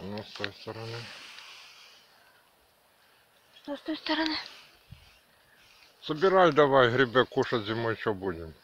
Ну, той стороны. Что с той стороны? Собирай давай, грибы кушать зимой что будем.